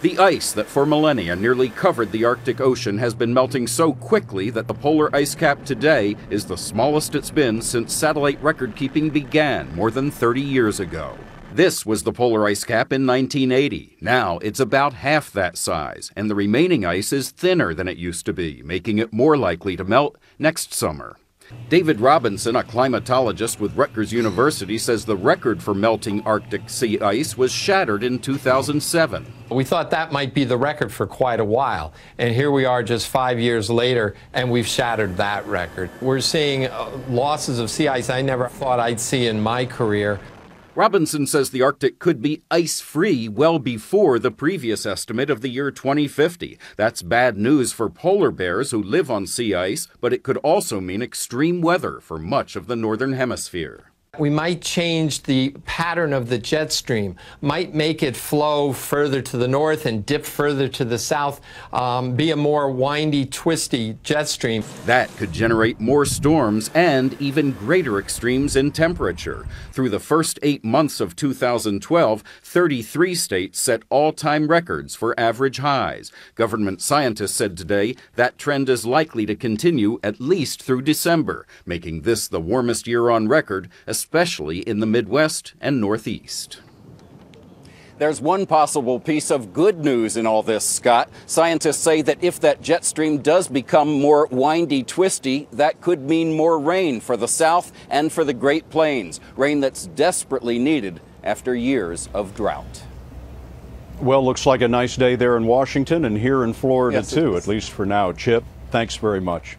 The ice that for millennia nearly covered the Arctic Ocean has been melting so quickly that the polar ice cap today is the smallest it's been since satellite record keeping began more than 30 years ago. This was the polar ice cap in 1980. Now it's about half that size, and the remaining ice is thinner than it used to be, making it more likely to melt next summer. David Robinson, a climatologist with Rutgers University, says the record for melting Arctic sea ice was shattered in 2007. We thought that might be the record for quite a while. And here we are just five years later, and we've shattered that record. We're seeing uh, losses of sea ice I never thought I'd see in my career. Robinson says the Arctic could be ice free well before the previous estimate of the year 2050. That's bad news for polar bears who live on sea ice, but it could also mean extreme weather for much of the northern hemisphere. We might change the pattern of the jet stream, might make it flow further to the north and dip further to the south, um, be a more windy, twisty jet stream. That could generate more storms and even greater extremes in temperature. Through the first eight months of 2012, 33 states set all time records for average highs. Government scientists said today that trend is likely to continue at least through December, making this the warmest year on record, especially in the Midwest and Northeast. There's one possible piece of good news in all this, Scott. Scientists say that if that jet stream does become more windy, twisty, that could mean more rain for the South and for the Great Plains. Rain that's desperately needed after years of drought. Well, looks like a nice day there in Washington and here in Florida, yes, too, at least for now. Chip, thanks very much.